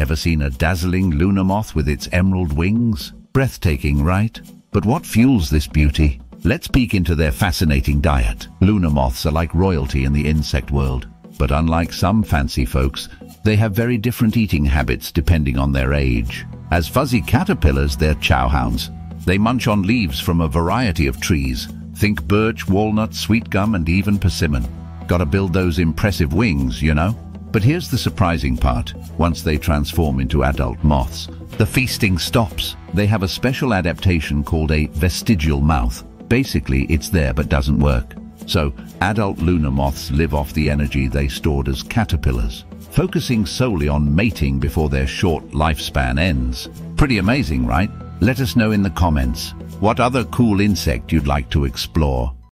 Ever seen a dazzling Luna moth with its emerald wings? Breathtaking, right? But what fuels this beauty? Let's peek into their fascinating diet. Luna moths are like royalty in the insect world. But unlike some fancy folks, they have very different eating habits depending on their age. As fuzzy caterpillars, they're chowhounds. They munch on leaves from a variety of trees. Think birch, walnut, sweet gum, and even persimmon. Gotta build those impressive wings, you know? But here's the surprising part. Once they transform into adult moths, the feasting stops. They have a special adaptation called a vestigial mouth. Basically, it's there but doesn't work. So, adult Luna moths live off the energy they stored as caterpillars, focusing solely on mating before their short lifespan ends. Pretty amazing, right? Let us know in the comments what other cool insect you'd like to explore.